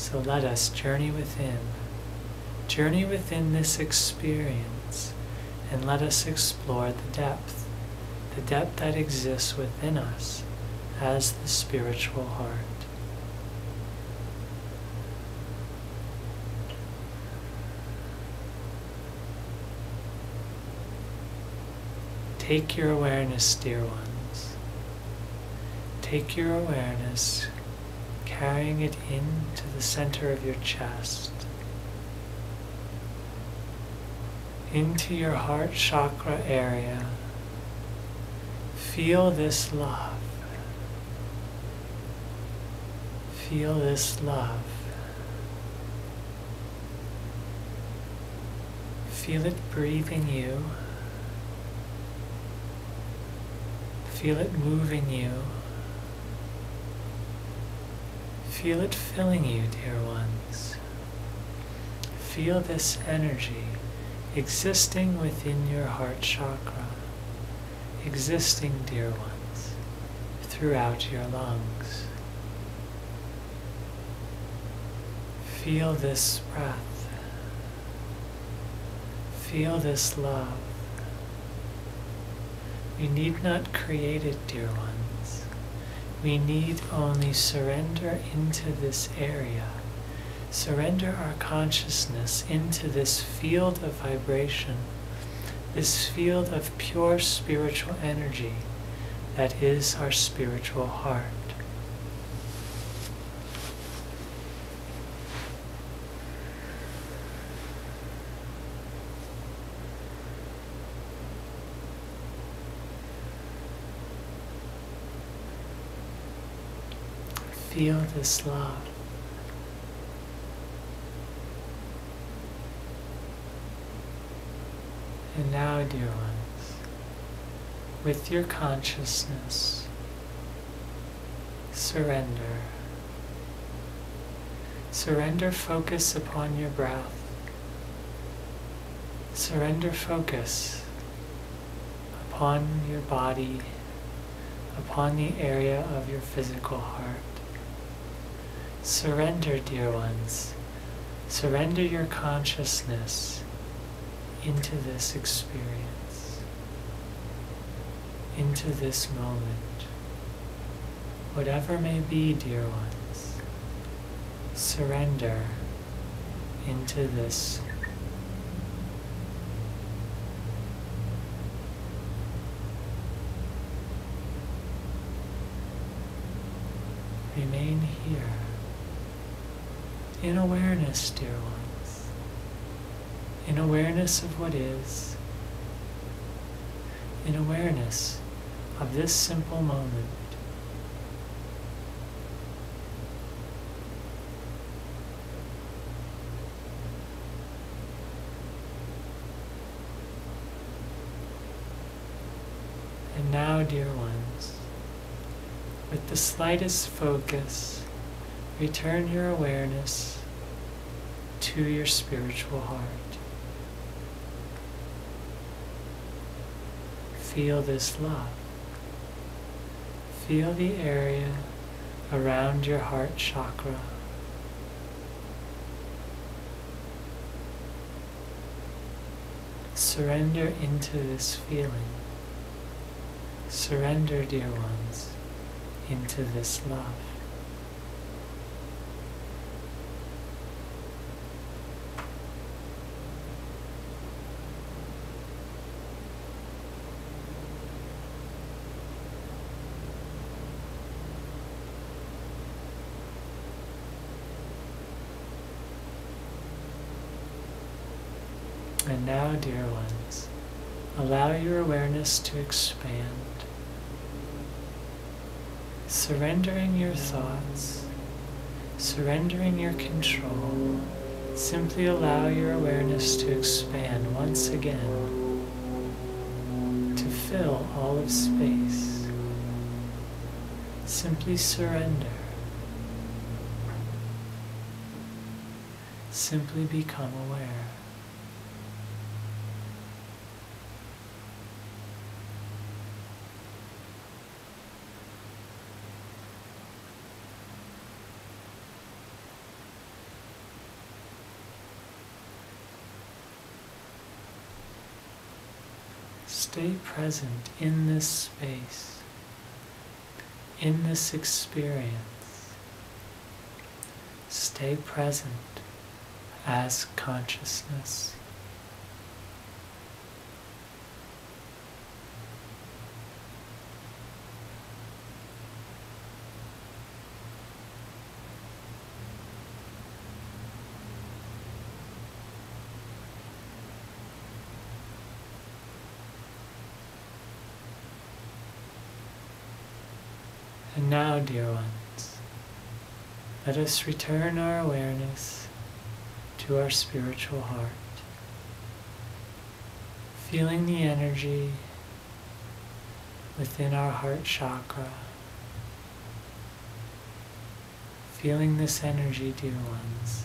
So let us journey within. Journey within this experience and let us explore the depth, the depth that exists within us as the spiritual heart. Take your awareness, dear ones. Take your awareness, carrying it into the center of your chest, into your heart chakra area. Feel this love. Feel this love. Feel it breathing you. Feel it moving you. Feel it filling you, dear ones. Feel this energy existing within your heart chakra, existing, dear ones, throughout your lungs. Feel this breath. Feel this love. You need not create it, dear ones. We need only surrender into this area. Surrender our consciousness into this field of vibration, this field of pure spiritual energy that is our spiritual heart. Feel this love. And now, dear ones, with your consciousness, surrender. Surrender focus upon your breath. Surrender focus upon your body, upon the area of your physical heart. Surrender, dear ones. Surrender your consciousness into this experience, into this moment. Whatever may be, dear ones, surrender into this remain here in awareness, dear ones, in awareness of what is, in awareness of this simple moment. And now, dear ones, with the slightest focus, return your awareness to your spiritual heart. Feel this love. Feel the area around your heart chakra. Surrender into this feeling. Surrender, dear ones, into this love. And now, dear ones, allow your awareness to expand, surrendering your thoughts, surrendering your control. Simply allow your awareness to expand once again, to fill all of space. Simply surrender. Simply become aware. Stay present in this space, in this experience. Stay present as consciousness. And now, dear ones, let us return our awareness to our spiritual heart, feeling the energy within our heart chakra, feeling this energy, dear ones,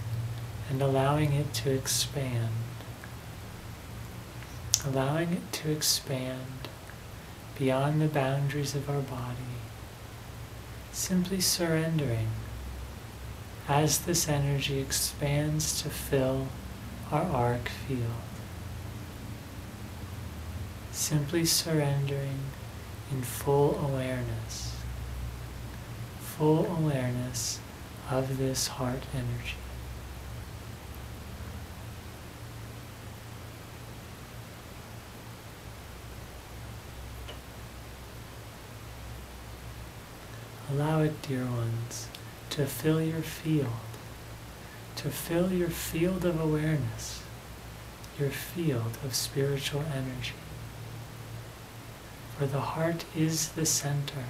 and allowing it to expand, allowing it to expand beyond the boundaries of our body simply surrendering as this energy expands to fill our auric field. Simply surrendering in full awareness, full awareness of this heart energy. Allow it, dear ones, to fill your field, to fill your field of awareness, your field of spiritual energy. For the heart is the center,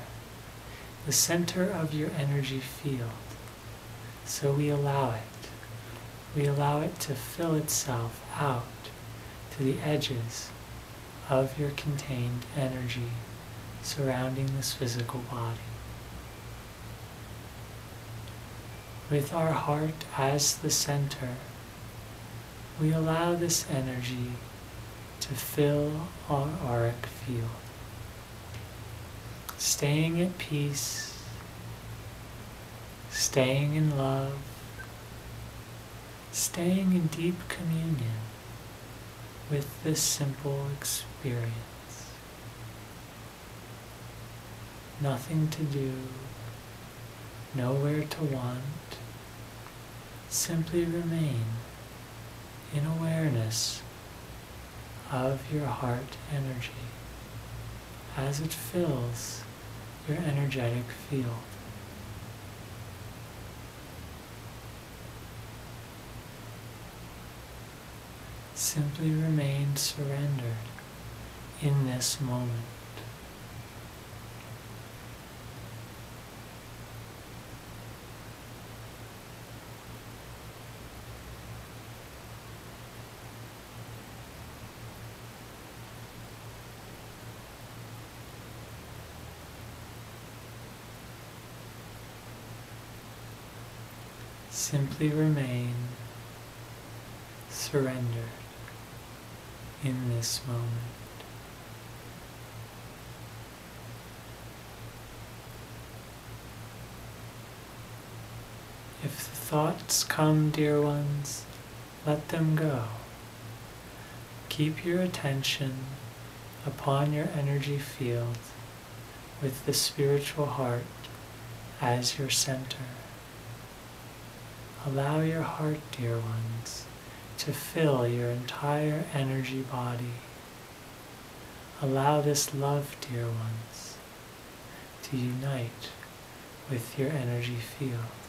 the center of your energy field. So we allow it. We allow it to fill itself out to the edges of your contained energy surrounding this physical body. With our heart as the center, we allow this energy to fill our auric field. Staying at peace, staying in love, staying in deep communion with this simple experience. Nothing to do, nowhere to want, simply remain in awareness of your heart energy as it fills your energetic field. Simply remain surrendered in this moment. Simply remain surrendered in this moment. If the thoughts come, dear ones, let them go. Keep your attention upon your energy field with the spiritual heart as your center. Allow your heart, dear ones, to fill your entire energy body. Allow this love, dear ones, to unite with your energy field.